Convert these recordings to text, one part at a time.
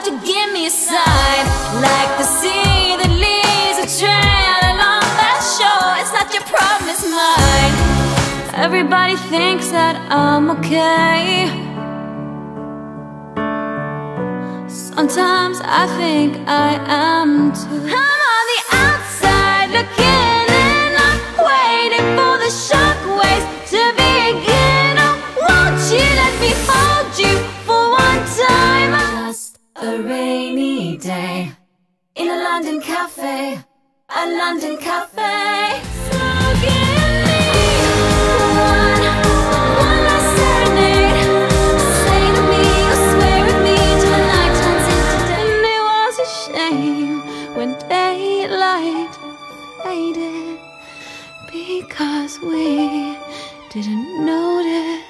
Don't you give me a sign? Like the sea that leaves a trail along that shore. It's not your problem, it's mine. Everybody thinks that I'm okay. Sometimes I think I am too. A rainy day in a London cafe. A London cafe. Me one, one last serenade. Say to me, or swear me till night turns into day. It was a shame when daylight faded because we didn't notice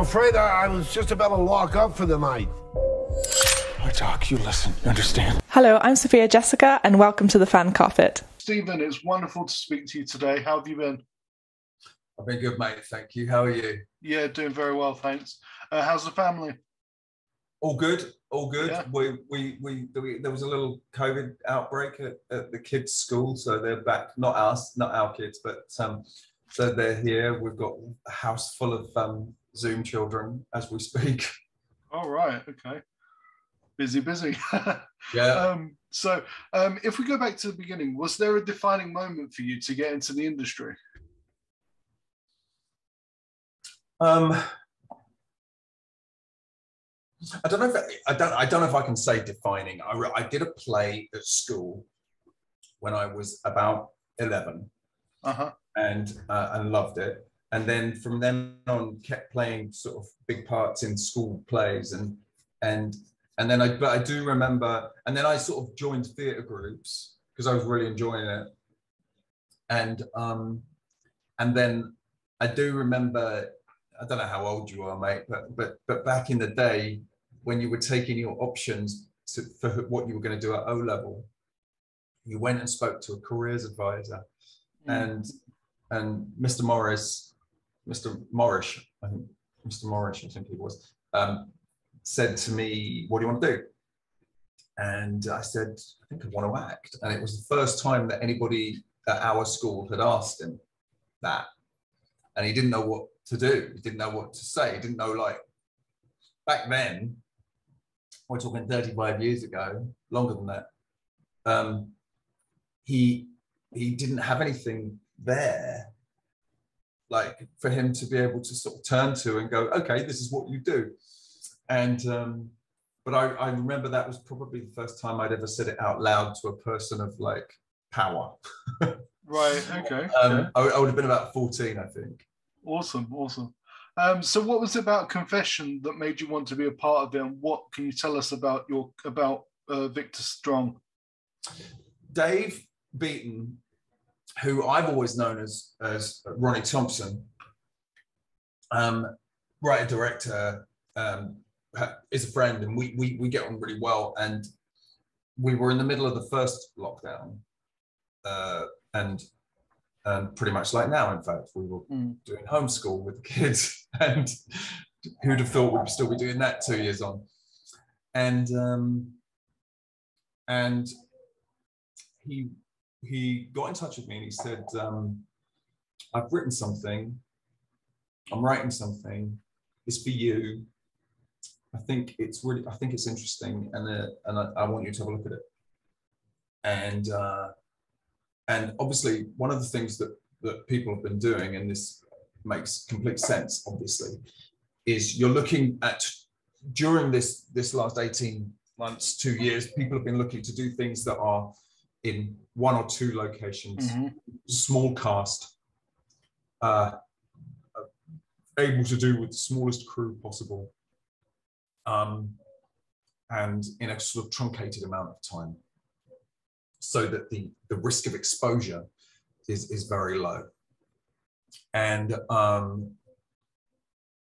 afraid I, I was just about to lock up for the night. I talk, you listen. You understand? Hello, I'm Sophia Jessica, and welcome to the Fan Carpet. Stephen, it's wonderful to speak to you today. How have you been? I've been good, mate. Thank you. How are you? Yeah, doing very well, thanks. Uh, how's the family? All good. All good. Yeah. We, we, we, we, there was a little COVID outbreak at, at the kids' school, so they're back. Not us, not our kids, but um, so they're here. We've got a house full of um, Zoom children as we speak. All right, okay. Busy, busy. Yeah. um, so, um, if we go back to the beginning, was there a defining moment for you to get into the industry? Um, I don't know if I don't. I don't know if I can say defining. I, re- I did a play at school when I was about eleven, Uh huh. and uh, and loved it. And then from then on, kept playing sort of big parts in school plays, and and and then I but I do remember, and then I sort of joined theatre groups because I was really enjoying it, and um, and then I do remember. I don't know how old you are, mate, but but but back in the day when you were taking your options to, for what you were going to do at O level, you went and spoke to a careers advisor, and and Mr. Morris, Mr. Morris, I think Mr. Morris, I think he was, um, said to me, "What do you want to do?" And I said, "I think I want to act." And it was the first time that anybody at our school had asked him that, and he didn't know what to do. He didn't know what to say. He didn't know like back then. We're talking 35 years ago, longer than that. Um, he he didn't have anything there like for him to be able to sort of turn to and go okay this is what you do and um but I, I remember that was probably the first time I'd ever said it out loud to a person of like power. Right. Okay. Um, okay. I, I would have been about 14, I think. Awesome. Awesome. Um, so, what was it about Confession that made you want to be a part of it? And what can you tell us about your about uh, Victor Strong? Dave Beton, who I've always known as as Ronnie Thompson, um, writer director, um, is a friend, and we, we we get on really well. And we were in the middle of the first lockdown, uh, and and pretty much like now, in fact, we were Mm. doing homeschool with the kids, and who'd have thought we'd still be doing that two years on, and um, and he he got in touch with me and he said, um, "I've written something. I'm writing something. It's for you. I think it's really, I think it's interesting, and uh, and I, I want you to have a look at it." And uh, and obviously, one of the things that that people have been doing, and this makes complete sense, obviously, is you're looking at during this this last 18 months, two years, people have been looking to do things that are in one or two locations, Mhm. small cast, uh, able to do with the smallest crew possible, um, and in a sort of truncated amount of time, so that the the risk of exposure is is very low. And um,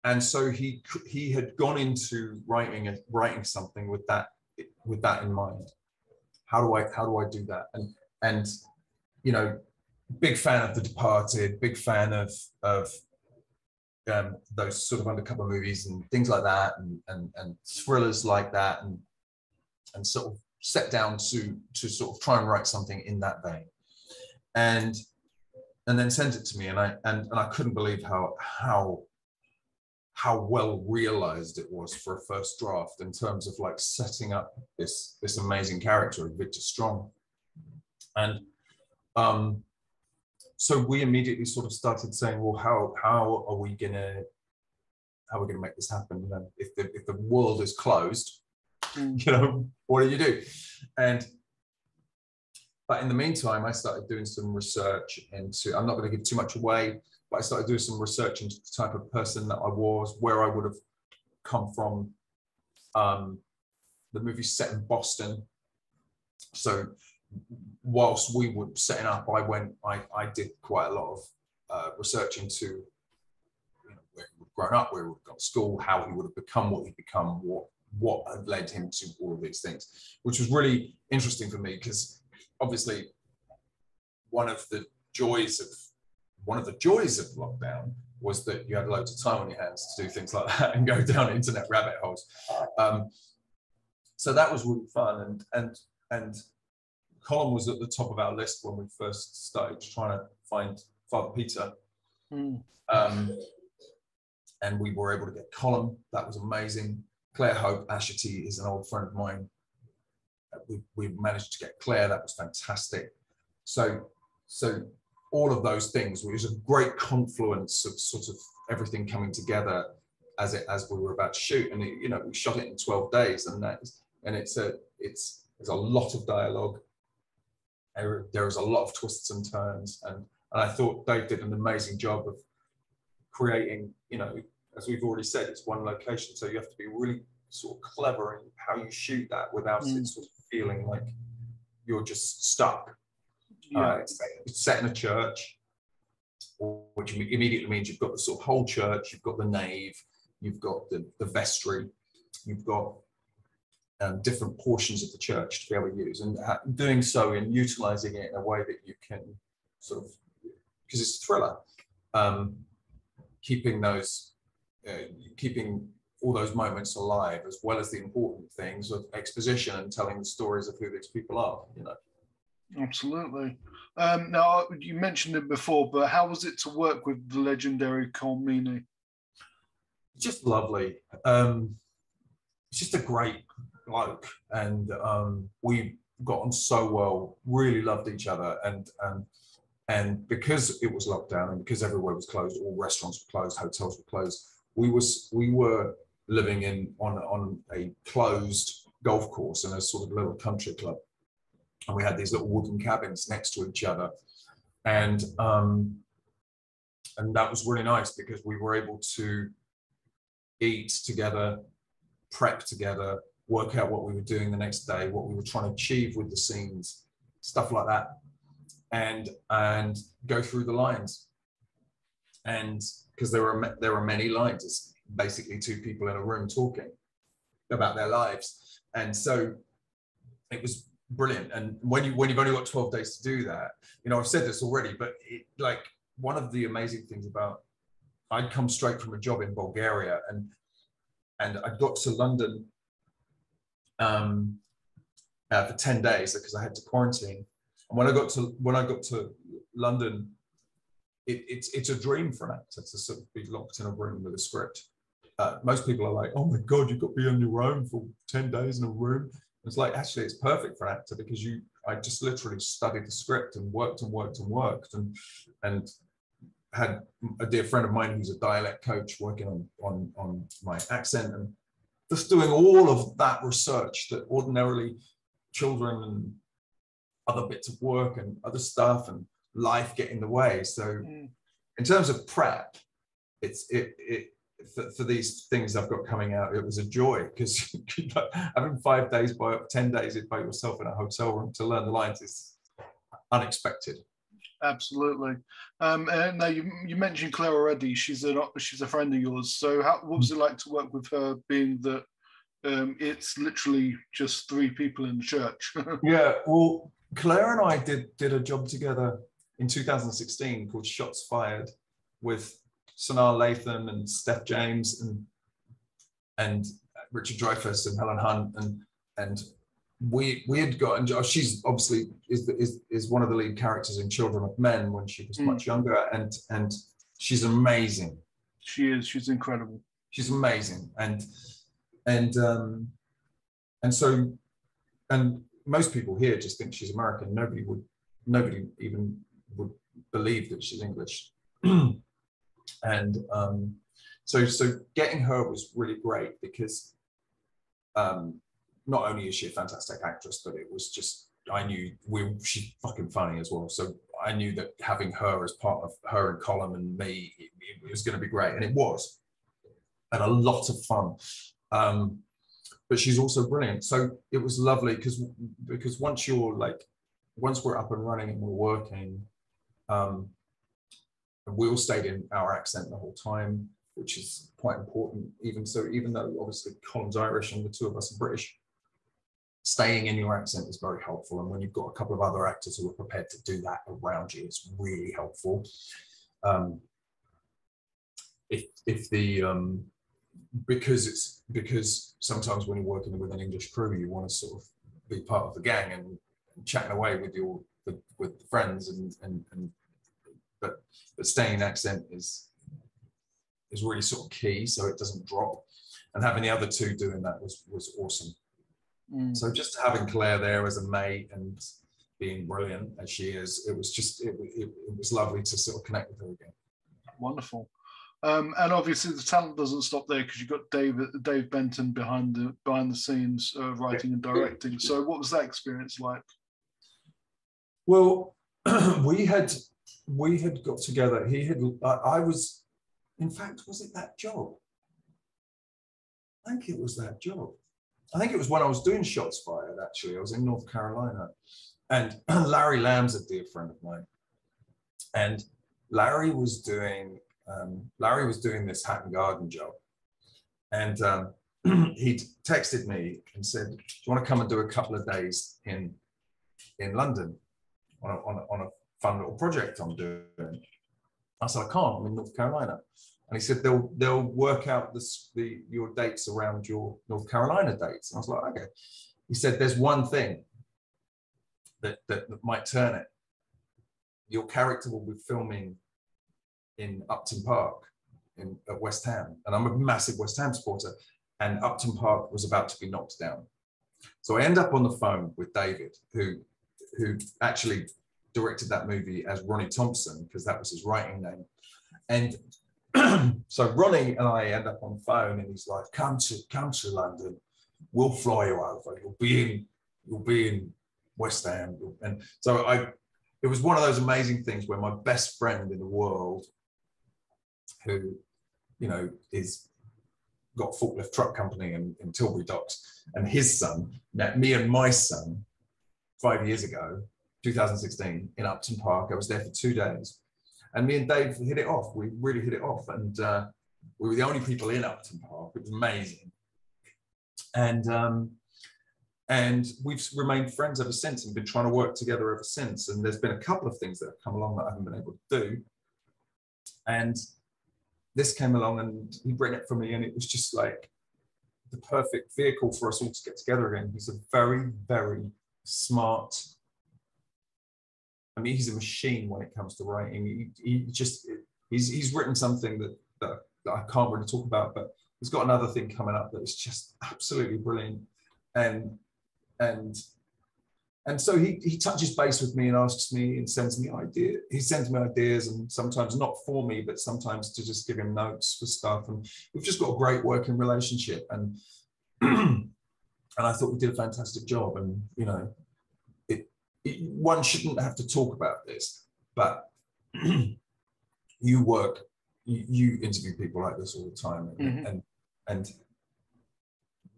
and so he he had gone into writing a, writing something with that with that in mind how do i how do i do that? And and you know big fan of The Departed, big fan of of um, those sort of undercover movies and things like that, and and and thrillers like that, and and sort of set down to to sort of try and write something in that vein, and and then sent it to me, and I and and I couldn't believe how how how well realized it was for a first draft in terms of like setting up this this amazing character of Victor Strong, and um, so we immediately sort of started saying, well, how how are we gonna how are we gonna make this happen? You know, if the if the world is closed, you know, what do you do? And but in the meantime, I started doing some research into. I'm not going to give too much away, but I started doing some research into the type of person that I was, where I would have come from. Um, the movie's set in Boston, so whilst we were setting up, I went, I, I did quite a lot of uh, research into you know, where he would grown up, where he would gone to school, how he would have become what he'd become, what what had led him to all of these things, which was really interesting for me because obviously one of the joys of one of the joys of lockdown was that you had loads of time on your hands to do things like that and go down internet rabbit holes. Um, so that was really fun and and and Colm was at the top of our list when we first started trying to find Father Peter. Mm. Um, and we were able to get Colm. That was amazing. Clare-Hope Ashitey is an old friend of mine. We, we managed to get Clare. That was fantastic. So, so all of those things, it was a great confluence of sort of everything coming together as it as we were about to shoot. And it, you know, we shot it in 12 days, and that is, and it's a it's there's a lot of dialogue. There, there was a lot of twists and turns, and and I thought Dave did an amazing job of creating, you know, as we've already said, it's one location, so you have to be really sort of clever in how you shoot that without Mm. it sort of feeling like you're just stuck. Yeah. Uh, it's, it's set in a church, which immediately means you've got the sort of whole church, you've got the nave, you've got the, the vestry, you've got um, different portions of the church to be able to use, and ha- doing so and utilizing it in a way that you can sort of, because it's a thriller, um, keeping those, uh, keeping all those moments alive, as well as the important things of exposition and telling the stories of who these people are. You know. Absolutely. Um, now, you mentioned it before, but how was it to work with the legendary Colm Meaney? just lovely. Um, it's just a great bloke, and um, we got on so well. Really loved each other, and and and because it was lockdown and because everywhere was closed, all restaurants were closed, hotels were closed. We was we were living in on on a closed golf course in a sort of little country club, and we had these little wooden cabins next to each other, and um, and that was really nice because we were able to eat together, prep together, work out what we were doing the next day, what we were trying to achieve with the scenes, stuff like that, and and go through the lines. And because there were there were many lines, it's basically two people in a room talking about their lives, and so it was brilliant. And when you when you've only got twelve days to do that, you know I've said this already, but it, like one of the amazing things about I'd come straight from a job in Bulgaria and and I got to London um, uh, for 10 days because I had to quarantine. And when I got to when I got to London, it, it's it's a dream for an actor to sort of be locked in a room with a script. Uh, most people are like, "Oh my god, you've got to be on your own for 10 days in a room." It's like actually it's perfect for an actor because you I just literally studied the script and worked and worked and worked and and had a dear friend of mine who's a dialect coach working on on on my accent and just doing all of that research that ordinarily children and other bits of work and other stuff and life get in the way. So Mm. in terms of prep, it's it it for, for these things I've got coming out, it was a joy because having five days by ten days by yourself in a hotel room to learn the lines is unexpected. Absolutely. Um, and now you, you mentioned Clare already. She's a she's a friend of yours. So how what was it like to work with her? Being that um, it's literally just three people in the church. Yeah, well, Clare and I did did a job together in 2016 called Shots Fired with Sanaa Lathan and Steph James and and Richard Dreyfuss and Helen Hunt and and we we had got and she's obviously is the, is is one of the lead characters in Children of Men when she was Mm. much younger and and she's amazing She is. She's incredible. she's amazing and and um and so and most people here just think she's american nobody would nobody even would believe that she's english and um so so getting her was really great because um not only is she a fantastic actress but it was just i knew we she's fucking funny as well so i knew that having her as part of her and colm and me it, it was going to be great and it was and a lot of fun. Um, but she's also brilliant. So it was lovely because because once you're like once we're up and running and we're working, um, we all stayed in our accent the whole time, which is quite important. Even so, even though obviously Colm's Irish and the two of us are British, staying in your accent is very helpful. And when you've got a couple of other actors who are prepared to do that around you, it's really helpful. Um, if if the um, because it's because sometimes when you're working with an English crew, you want to sort of be part of the gang and chatting away with your with, with friends and and and but but staying in accent is is really sort of key so it doesn't drop and having the other two doing that was was awesome Mm. so just having clare there as a mate and being brilliant as she is it was just it, it, it was lovely to sort of connect with her again Wonderful. Um, and obviously the talent doesn't stop there because you've got David Dave Beton behind the behind the scenes uh, writing and directing. So what was that experience like? Well, we had we had got together. He had. I, I was, in fact, was it that job? I think it was that job. I think it was when I was doing shots fired. Actually, I was in North Carolina, and Larry Lamb's a dear friend of mine, and Larry was doing um, Larry was doing this Hatton Garden job, and um, he texted me and said, "Do you want to come and do a couple of days in in London?" on a, on a, on a fun little project I'm doing. I said, I can't, I'm in North Carolina. And he said, they'll, they'll work out this, the, your dates around your North Carolina dates. And I was like, okay. He said, there's one thing that, that, that might turn it. Your character will be filming in Upton Park in at West Ham. And I'm a massive West Ham supporter. And Upton Park was about to be knocked down. So I end up on the phone with David, who who actually directed that movie as Ronnie Thompson, because that was his writing name. And so Ronnie and I end up on the phone and he's like, come to come to London, we'll fly you over. You'll be in, you'll be in West Ham. And so I it was one of those amazing things where my best friend in the world, who, you know, is got forklift truck company in, in Tilbury Docks, and his son met me and my son five years ago, 2016, in Upton Park. I was there for two days. And me and Dave hit it off. We really hit it off. And uh, we were the only people in Upton Park. It was amazing. And um, and we've remained friends ever since and been trying to work together ever since. And there's been a couple of things that have come along that I haven't been able to do. And this came along and he brought it for me. And it was just like the perfect vehicle for us all to get together again. He's a very, very smart. I mean, he's a machine when it comes to writing. He, he just he's he's written something that, that that I can't really talk about, but he's got another thing coming up that is just absolutely brilliant. And and and so he he touches base with me and asks me and sends me ideas. He sends me ideas and sometimes not for me, but sometimes to just give him notes for stuff. And we've just got a great working relationship. And and I thought we did a fantastic job. And you know, one shouldn't have to talk about this, but you work, you, you interview people like this all the time, and, Mhm. and and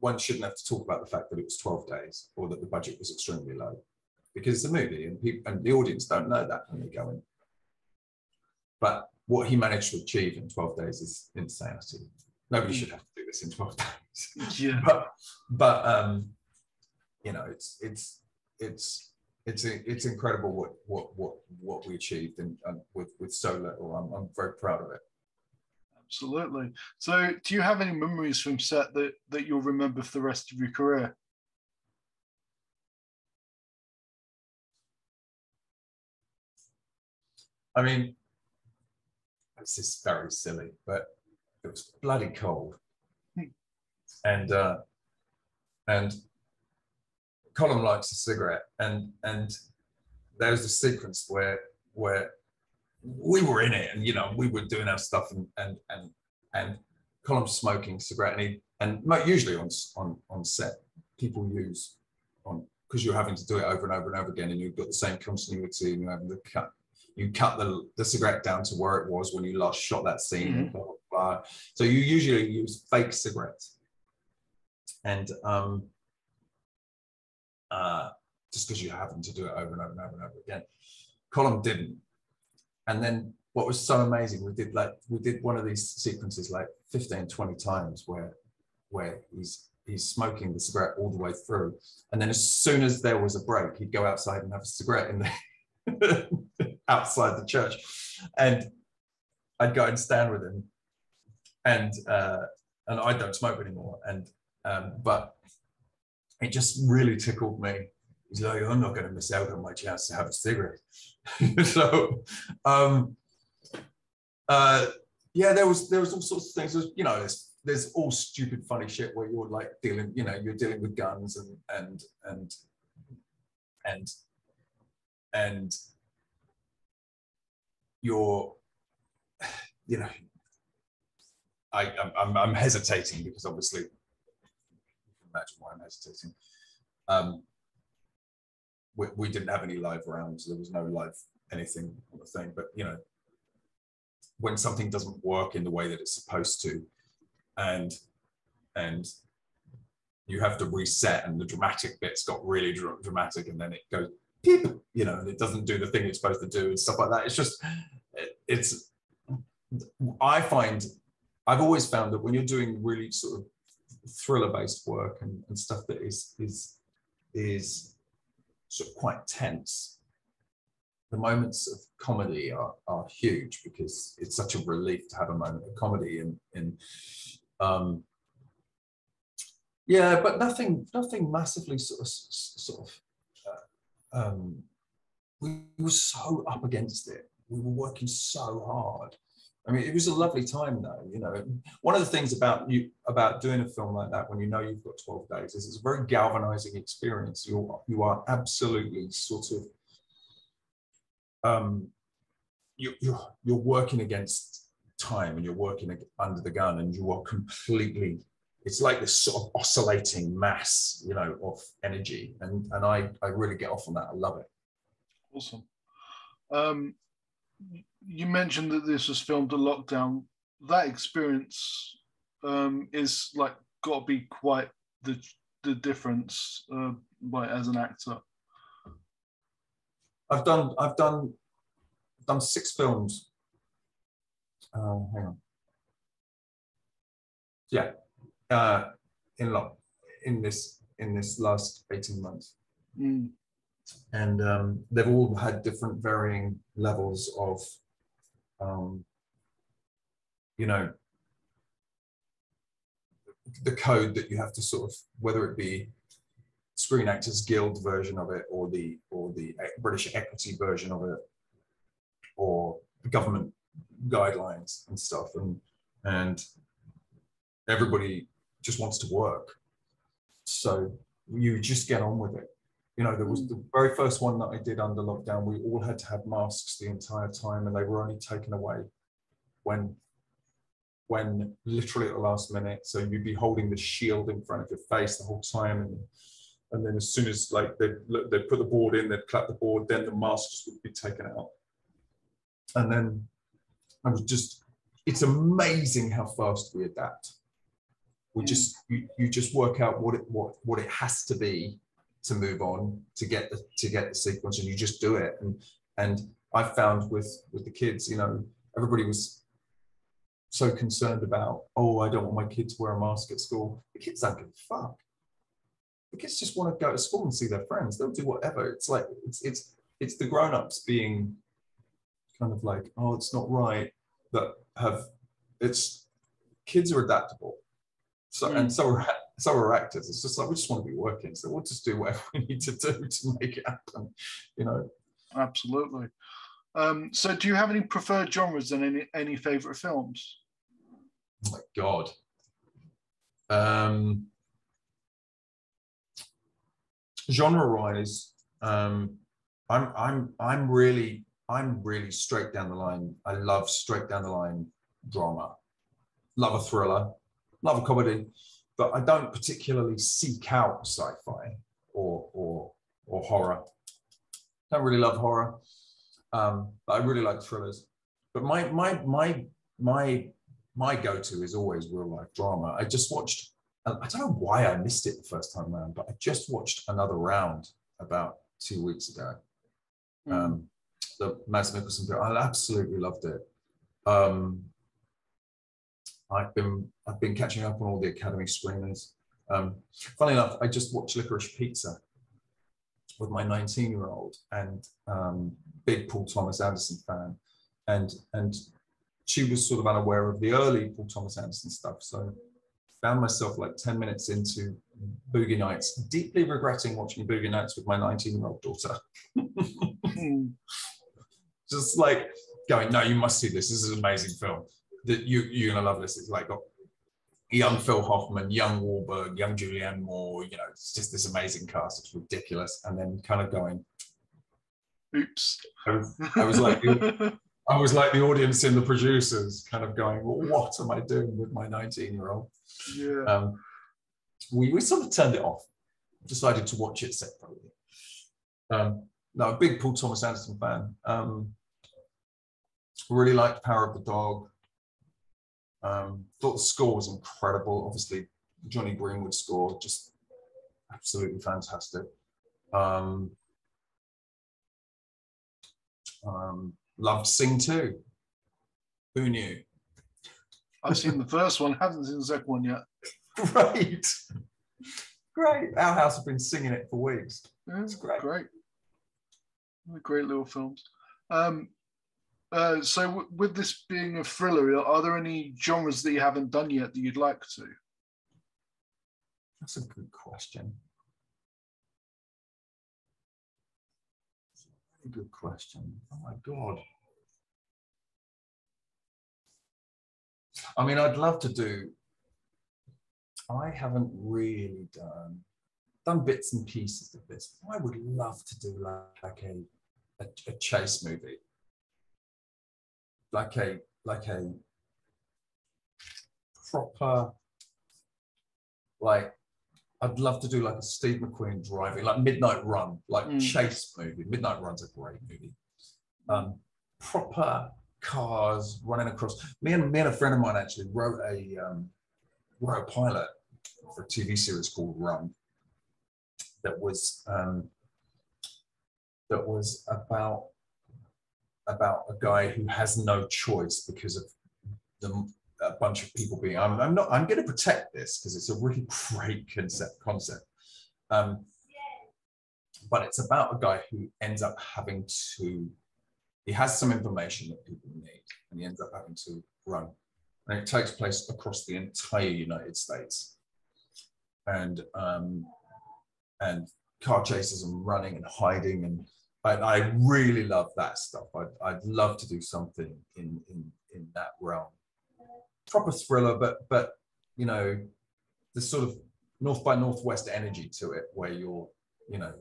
one shouldn't have to talk about the fact that it was 12 days or that the budget was extremely low because it's a movie and people and the audience don't know that when they go in. But what he managed to achieve in 12 days is insanity. Nobody should have to do this in 12 days Yeah. but but um you know it's it's it's it's it's incredible what what what what we achieved and, and with with so little. I'm I'm very proud of it. Absolutely. So, do you have any memories from set that that you'll remember for the rest of your career? I mean, this is very silly, but it was bloody cold, and uh, and Colm lights a cigarette, and and there was a sequence where where we were in it, and you know we were doing our stuff, and and and and Colm's smoking a cigarette, and he and usually on on on set people use on because you're having to do it over and over and over again, and you've got the same continuity, and you're having to cut you cut the, the cigarette down to where it was when you last shot that scene. and Blah, blah, blah. So you usually use fake cigarettes, and um, uh, just because you're having to do it over and over and over and over again. Colm didn't, and then what was so amazing, we did like we did one of these sequences like 15, 20 times where where he's he's smoking the cigarette all the way through, and then as soon as there was a break, he'd go outside and have a cigarette in the outside the church, and I'd go and stand with him, and uh, and I don't smoke anymore, and um, but it just really tickled me. He's like, I'm not going to miss out on my chance to have a cigarette. so, um, uh, yeah, there was there was all sorts of things. There's, you know, there's there's all stupid, funny shit where you're like dealing, you know, you're dealing with guns and and and and and you're, you know, I I'm- I'm I'm hesitating because obviously, imagine why I'm hesitating. Um, we, we didn't have any live rounds. There was no live anything on the thing. But you know, when something doesn't work in the way that it's supposed to, and and you have to reset, and the dramatic bits got really dra- dramatic, and then it goes peep, you know, and it doesn't do the thing it's supposed to do, and stuff like that. It's just, it, it's. I find, I've always found that when you're doing really sort of thriller-based work and, and stuff that is is is sort of quite tense. The moments of comedy are, are huge because it's such a relief to have a moment of comedy in in um, yeah, but nothing nothing massively sort of sort of uh, um, we were so up against it. We were working so hard. I mean, it was a lovely time though. You know, one of the things about you about doing a film like that when you know you've got 12 days is it's a very galvanizing experience. You you are absolutely sort of um, you, you're you're working against time and you're working under the gun and you are completely it's like this sort of oscillating mass you know of energy and and i i really get off on that i love it Awesome. Um, you mentioned that this was filmed at lockdown. That experience um, is like got to be quite the the difference, uh, like as an actor. i've done i've done done six films uh, hang on yeah uh in lock in this in this last 18 months Mm, and um, they've all had different varying levels of um, you know the code that you have to sort of whether it be screen actors guild version of it or the or the british equity version of it or the government guidelines and stuff. And and everybody just wants to work. So you just get on with it you know, there was mm. the very first one that I did under lockdown. We all had to have masks the entire time, and they were only taken away when, when literally at the last minute. So you'd be holding the shield in front of your face the whole time, and and then as soon as like they they put the board in, they'd clap the board, then the masks would be taken out, and then I was just. It's amazing how fast we adapt. We mm. just you, you just work out what it what what it has to be to move on to get the to get the sequence and you just do it and and i found with with the kids you know everybody was so concerned about oh i don't want my kid to wear a mask at school the kids don't give a fuck the kids just want to go to school and see their friends. They'll do whatever. It's like it's it's it's the grown-ups being kind of like, oh, it's not right that have it's kids are adaptable. So and mm. so are so are actors. It's just like we just want to be working. So we'll just do whatever we need to do to make it happen. You know. Absolutely. Um, so, do you have any preferred genres and any any favorite films? Oh my god. Um, genre wise, um, I'm I'm I'm really I'm really straight down the line. I love straight down the line drama. Love a thriller, love a comedy, but I don't particularly seek out sci-fi or or or horror. Don't really love horror. Um, but I really like thrillers. But my my my my my go-to is always real life drama. I just watched. I don't know why I missed it the first time around, but I just watched another round about two weeks ago. Um, the Mads Mikkelsen film. I absolutely loved it. Um, I've been I've been catching up on all the Academy screeners. Um, funny enough, I just watched Licorice Pizza with my 19 year old and um, big Paul Thomas Anderson fan, and and she was sort of unaware of the early Paul Thomas Anderson stuff. So found myself like 10 minutes into Boogie Nights, deeply regretting watching Boogie Nights with my 19 year old daughter. Just like going, no, you must see this. This is an amazing film. That you you're gonna love this. It's like got young Phil Hoffman, young Wahlberg, young Julianne Moore. You know, it's just this amazing cast. It's ridiculous. And then kind of going, Oops. I was, I was like, I was like the audience and the producers, kind of going, well, what am I doing with my 19 year old? yeah. Um, we, we sort of turned it off, decided to watch it separately. Um, no, a big Paul Thomas Anderson fan. Um, really liked Power of the Dog. Um, thought the score was incredible. Obviously, Jonny Greenwood score, just absolutely fantastic. Um, um, loved Sing 2. Who knew? I've seen the first one, haven't seen the second one yet. Great. Great. Our house have been singing it for weeks. Yeah, It's great. Great. Great little films. Um, uh, so, w- with this being a thriller, are there any genres that you haven't done yet that you'd like to? That's a good question. A good question. Oh my God. I mean, I'd love to do. I haven't really done done bits and pieces of this. I would love to do like a a, a chase movie, like a like a proper like I'd love to do like a Steve McQueen driving, like Midnight Run, like Mm. chase movie. Midnight Run's a great movie. Um, proper cars running across. Me and me and a friend of mine actually wrote a um, wrote a pilot for a TV series called Run. That was um, that was about about a guy who has no choice because of the a bunch of people being I'm, I'm not I'm going to protect this because it's a really great concept concept. Um, but it's about a guy who ends up having to he has some information that people need and he ends up having to run. And it takes place across the entire United States. And um, and car chases and running and hiding and I, I really love that stuff I'd, I'd love to do something in in in that realm proper thriller, but but you know, the sort of North by Northwest energy to it, where you're, you know,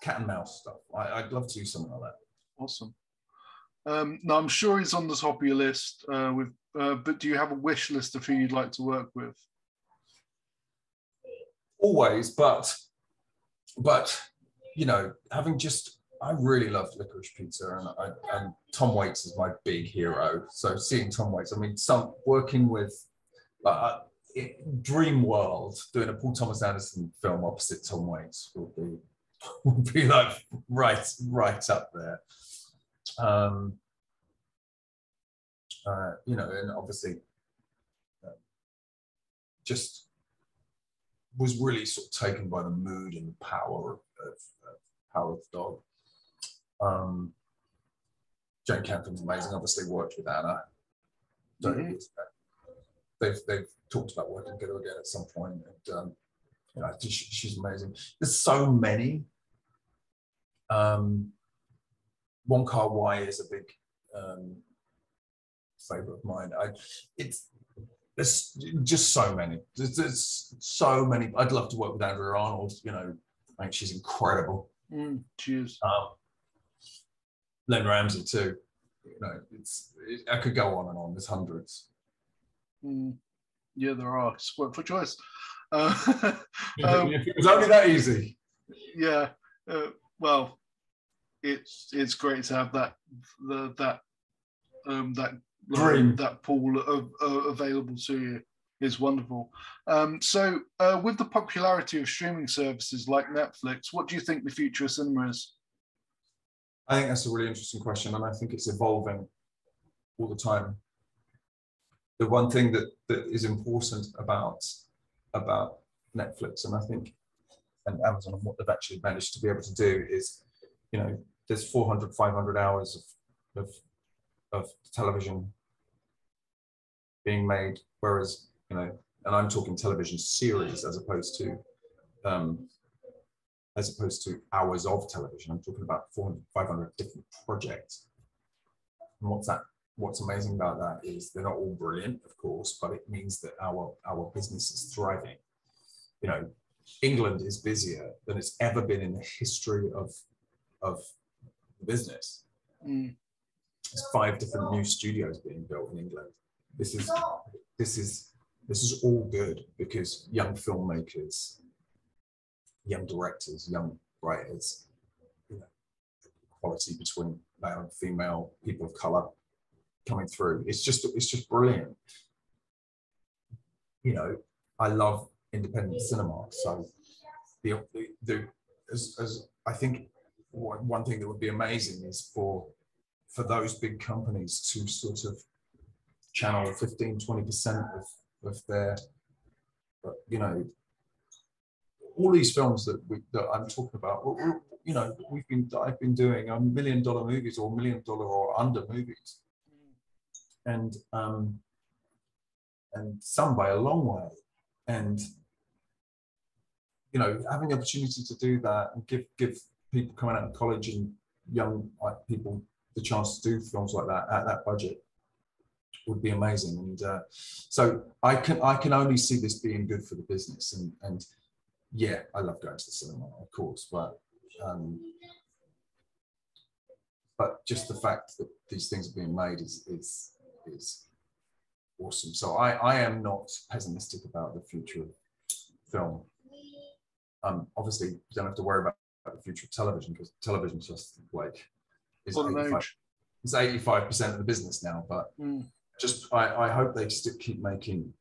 cat and mouse stuff. I, I'd love to do something like that. Awesome. Um, now, I'm sure it's on the top of your list. Uh, with, uh, but do you have a wish list of who you'd like to work with? Always, but but you know, having just I really loved Licorice Pizza, and I, and Tom Waits is my big hero. So seeing Tom Waits, I mean, some working with uh, Dream World, doing a Paul Thomas Anderson film opposite Tom Waits would be would be like right right up there. Um, uh, you know, and obviously, uh, just was really sort of taken by the mood and the power of, of, of Power of the Dog. Um, Jane Campion's amazing. Obviously, worked with Anna. Mhm. expect- They've they've talked about working together again at some point, and um, you know, she, she's amazing. There's so many. Um, Wong Kar Wai is a big um, favorite of mine. I it's there's just so many. There's, there's so many. I'd love to work with Andrea Arnold. You know, I think she's incredible. Mm, cheers. Um, Lynne Ramsay too. You know, it's it, I could go on and on. There's hundreds. Mm, yeah, there are. Sport for choice. Uh, um, if it was only that easy. yeah. Uh, well, it's it's great to have that the that um that Dream. that pool of, uh, available to you is wonderful. Um, so, uh, with the popularity of streaming services like Netflix, what do you think the future of cinema is? I think that's a really interesting question, and I think it's evolving all the time. The one thing that, that is important about about Netflix, and I think, and Amazon, and what they've actually managed to be able to do is, you know, there's 400, 500 hours of, of, of television being made, whereas, you know, and I'm talking television series as opposed to um, as opposed to hours of television. I'm talking about 400, 500 different projects. And what's that? What's amazing about that is they're not all brilliant, of course, but it means that our our business is thriving. You know, England is busier than it's ever been in the history of of the business. Mm, There's five different new studios being built in England. This is this is this is all good because young filmmakers, young directors, young writers, you know, equality between male and female, people of color coming through. It's just it's just brilliant. You know, I love independent cinema. So the the, the as, as I think one, thing that would be amazing is for for those big companies to sort of channel 15 20% of, of their you know all these films that we that i'm talking about we we you know we've been i've been doing a million dollar movies or million dollar or under movies and um and some by a long way and you know having the opportunity to do that and give give people coming out of college and young people the chance to do films like that at that budget would be amazing. And uh, so I can I can only see this being good for the business. And and yeah, I love going to the cinema, of course, but um, but just the fact that these things are being made is is is awesome. So I I am not pessimistic about the future of film. Um, obviously, you don't have to worry about the future of television because television's just like is 85 it's 85% of the business now, but Mm, just I, I hope they still keep making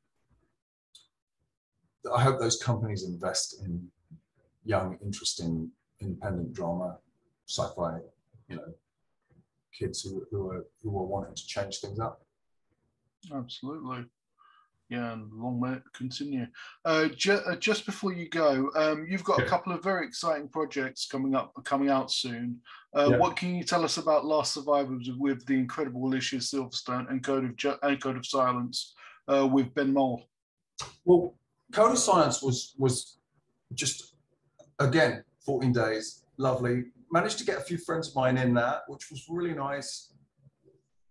I hope those companies invest in young, interesting, independent drama, sci-fi, you know, kids who, who are who are wanting to change things up. absolutely. Yeah, and long may it continue. Uh, ju- uh, just before you go, um, you've got a couple of very exciting projects coming up, coming out soon. Uh, Yeah. What can you tell us about Last Survivors with the incredible Alicia Silverstone and Code of Ju- and Code of Silence uh, with Ben Mole? Well, Code of Silence was was just again 14 days, lovely. Managed to get a few friends of mine in that, which was really nice.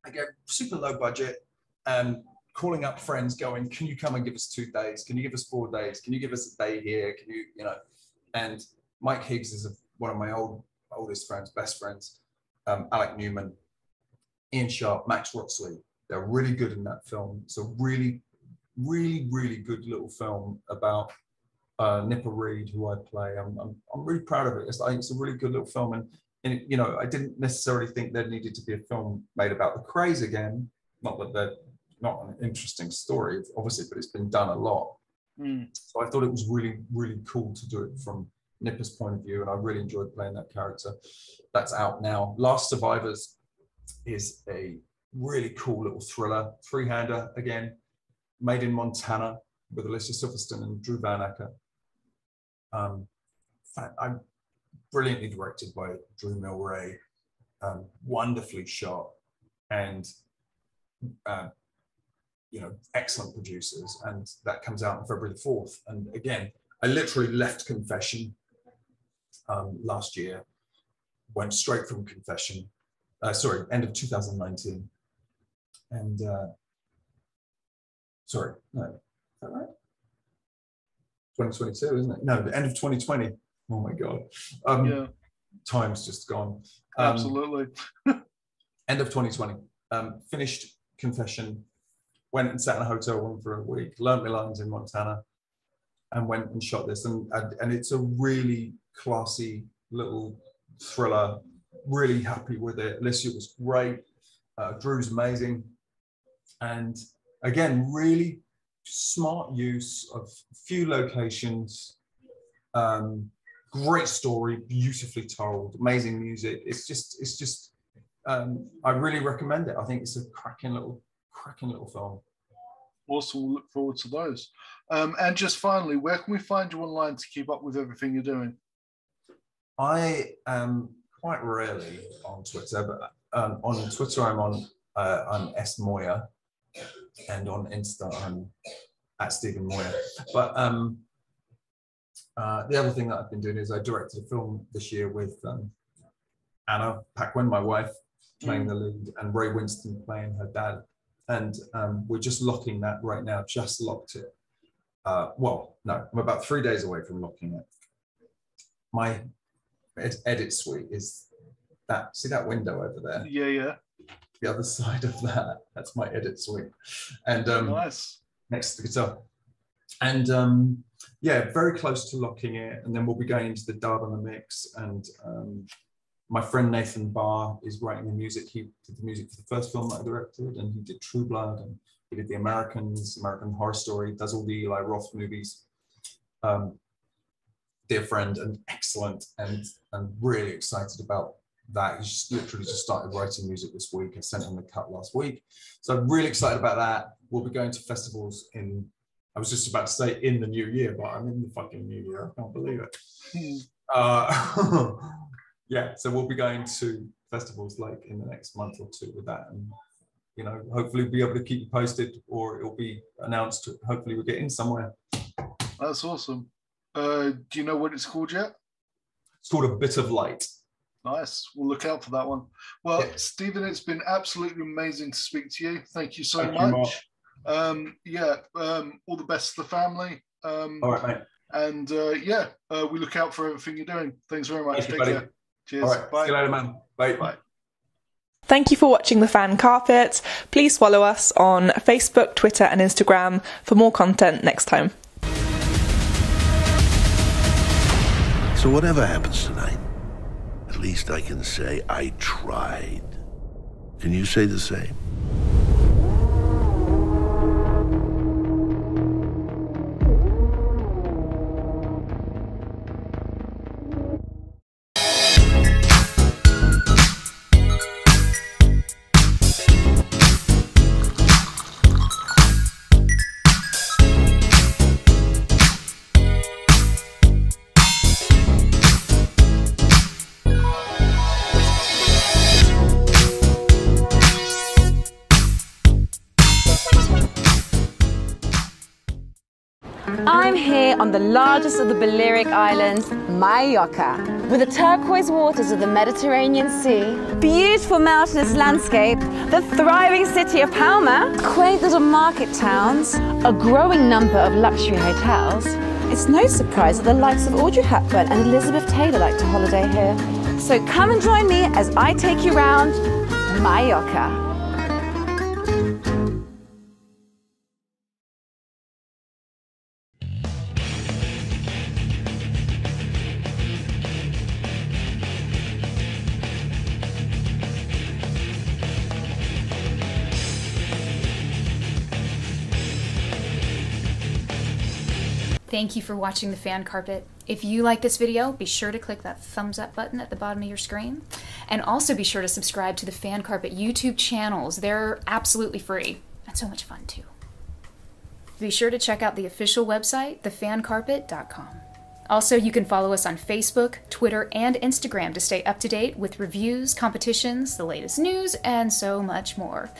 Again, super low budget, and calling up friends, going, "Can you come and give us two days? Can you give us four days? Can you give us a day here? Can you, you know?" And Mike Higgs is a, one of my old oldest friends, best friends. Um, Alec Newman, Ian Sharp, Max Roxley. They're really good in that film. It's a really really, really good little film about uh, Nipper Read, who I play. I'm, I'm, I'm really proud of it. It's, I think it's a really good little film. And, and, you know, I didn't necessarily think there needed to be a film made about the Krays again. Not that they're not an interesting story, obviously, but it's been done a lot. Mm, So I thought it was really, really cool to do it from Nipper's point of view, and I really enjoyed playing that character. That's out now. Last Survivors is a really cool little thriller, three-hander again, made in Montana with Alicia Silverstone and Drew Van Acker. Um, I'm brilliantly directed by Drew Mylrea, um, wonderfully shot, and uh, you know, excellent producers, and that comes out on February the fourth. And again, I literally left Confession um, last year, went straight from Confession, uh, sorry, end of 2019, and uh, sorry, no, is that right? 2022, isn't it? No, the end of 2020. Oh my god, um, Yeah, time's just gone. Um, absolutely. end of 2020. Um, finished confession, went and sat in a hotel room for a week, learned my lines in Montana, and went and shot this. And, and and it's a really classy little thriller. Really happy with it. Alicia was great. Uh, Drew's amazing, and again, really smart use of few locations. Um, great story, beautifully told, amazing music. It's just, it's just, um, I really recommend it. I think it's a cracking little, cracking little film. Awesome. We'll look forward to those. Um, and just finally, where can we find you online to keep up with everything you're doing? I am quite rarely on Twitter, but um, on Twitter I'm on uh, I'm S Moyer, and on Insta I'm at Stephen Moyer. But um, uh, the other thing that I've been doing is I directed a film this year with um, Anna Paquin, my wife, playing the lead, and Ray Winstone playing her dad. And um, we're just locking that right now. Just locked it. Uh, well, no, I'm about three days away from locking it. My ed- edit suite is that. See that window over there? Yeah, yeah. The other side of that. That's my edit suite. And um, nice. next to the guitar. And um, yeah, very close to locking it. And then we'll be going into the dub and the mix. And um, my friend Nathan Barr is writing the music. He did the music for the first film that I directed, and he did True Blood, and he did The Americans, American Horror Story, does all the Eli Roth movies. Um, dear friend and excellent, and I'm really excited about that. He's just literally just started writing music this week. I sent him the cut last week. So I'm really excited about that. We'll be going to festivals in I was just about to say in the new year, but I'm in the fucking new year. I can't believe it. Hmm. Uh, yeah, so we'll be going to festivals like in the next month or two with that, and you know, hopefully we'll be able to keep you posted, or it'll be announced. Hopefully, we'll get in somewhere. That's awesome. Uh, do you know what it's called yet? It's called a bit of light. Nice. We'll look out for that one. Well, Yeah. Stephen, it's been absolutely amazing to speak to you. Thank you so Thank you, much. Marc. um, yeah, um, all the best to the family. Um, All right, mate. And uh, yeah, uh, we look out for everything you're doing. Thanks very much. Thank you, Take buddy. care. Cheers. All right. Bye. See you later, man. Bye. Bye. Thank you for watching The Fan Carpet. Please follow us on Facebook, Twitter, and Instagram for more content next time. So whatever happens tonight, at least I can say I tried. Can you say the same? Largest of the Balearic Islands, Mallorca, with the turquoise waters of the Mediterranean Sea, beautiful mountainous landscape, the thriving city of Palma, quaint little market towns, a growing number of luxury hotels. It's no surprise that the likes of Audrey Hepburn and Elizabeth Taylor like to holiday here. So come and join me as I take you round Mallorca. Thank you for watching the fan carpet. If you like this video, be sure to click that thumbs up button at the bottom of your screen. And also be sure to subscribe to the fan carpet YouTube channels. They're absolutely free and so much fun too. Be sure to check out the official website, thefancarpet.com. Also, you can follow us on Facebook, Twitter, and Instagram to stay up to date with reviews, competitions, the latest news, and so much more.